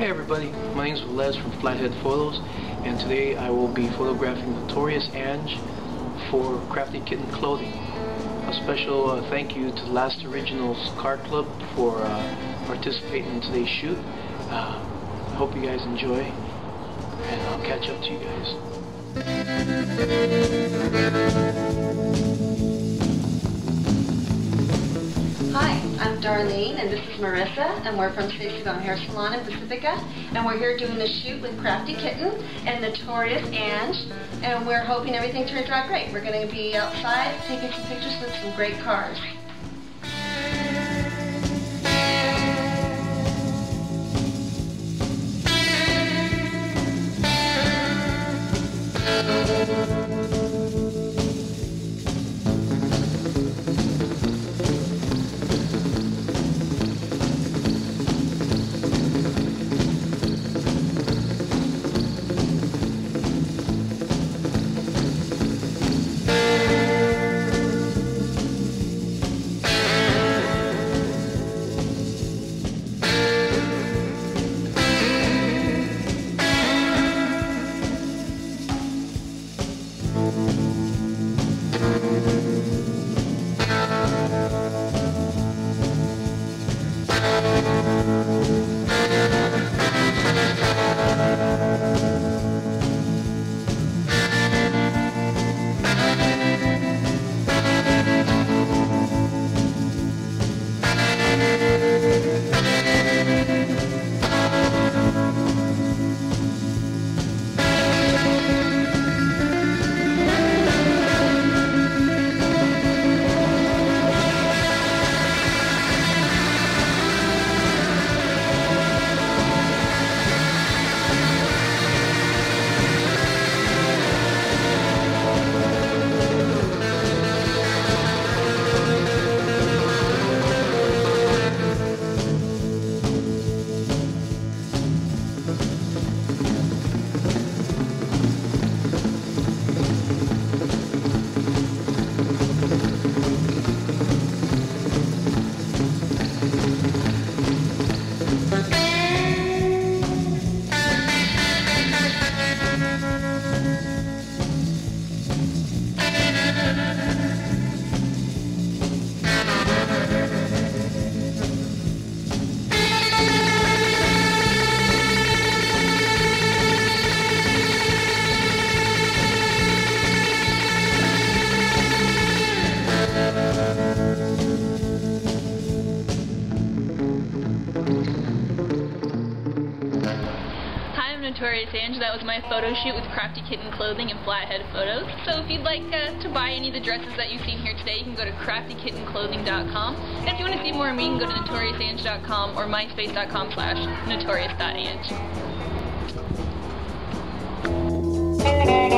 Hey everybody, my name is Les from Flathead Fotos and today I will be photographing Notorious Ang for Krafty Kitten Clothing. A special uh, thank you to Last Originals Car Club for uh, participating in today's shoot. Uh, I hope you guys enjoy and I'll catch up to you guys. Hi, I'm Darlene, and this is Marissa, and we're from C'est Si Bon Hair Salon in Pacifica, and we're here doing a shoot with Krafty Kitten and Notorious Ang, and we're hoping everything turns out great. We're going to be outside taking some pictures with some great cars. Notorious Ang. That was my photo shoot with Krafty Kitten Clothing and Flathead Fotos. So if you'd like uh, to buy any of the dresses that you've seen here today, you can go to kraftykittenclothing.com. And if you want to see more of me, you can go to notoriousang.com or myspace.com slash notorious.ang.